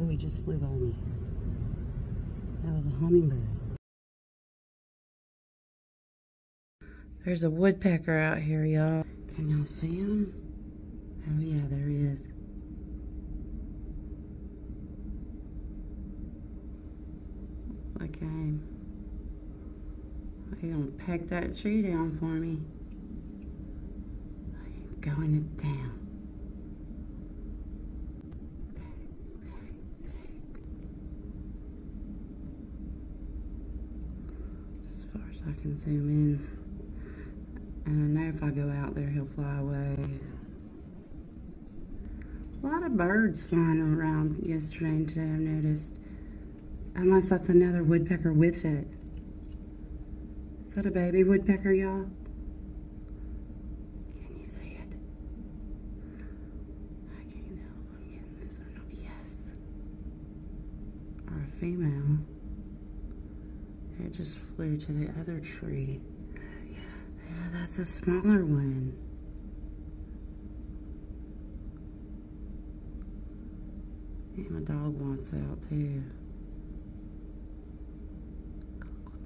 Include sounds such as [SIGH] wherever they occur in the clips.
Oh, he just flew by me. That was a hummingbird. There's a woodpecker out here, y'all. Can y'all see him? Oh yeah, there he is. Okay. He gonna peck that tree down for me. I'm going to town. As far as I can zoom in. And I know if I go out there, he'll fly away. A lot of birds flying around yesterday and today, I've noticed. Unless that's another woodpecker with it. Is that a baby woodpecker, y'all? Can you see it? I can't know if I'm getting this or not. Yes. Or a female. It just flew to the other tree. Yeah, that's a smaller one. And my dog wants out too.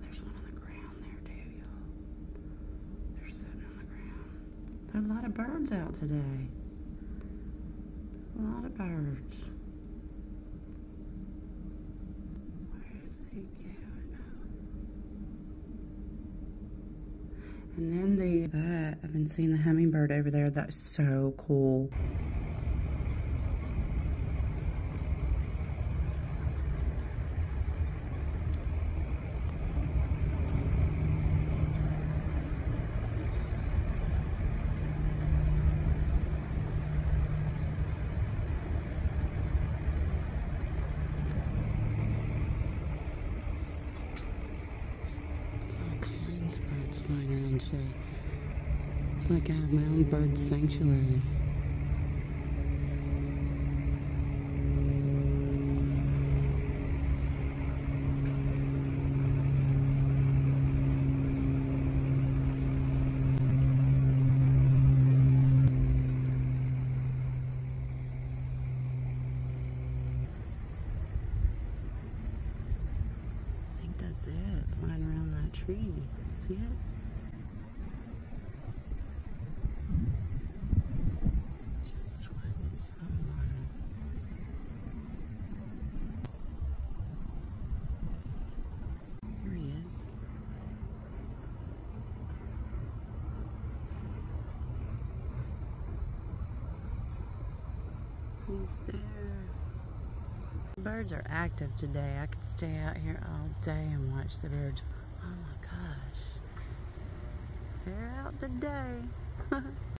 There's one on the ground there too. They're sitting on the ground. A lot of birds out today. A lot of birds. Where is he going? And then the that I've been seeing the hummingbird over there. That's so cool. all kinds of birds It's like I have my own bird sanctuary. I think that's it, around that tree. See it? Just went somewhere. Here he is. He's there. Birds are active today. I could stay out here all day and watch the birds. Oh my gosh. They're out today. [LAUGHS]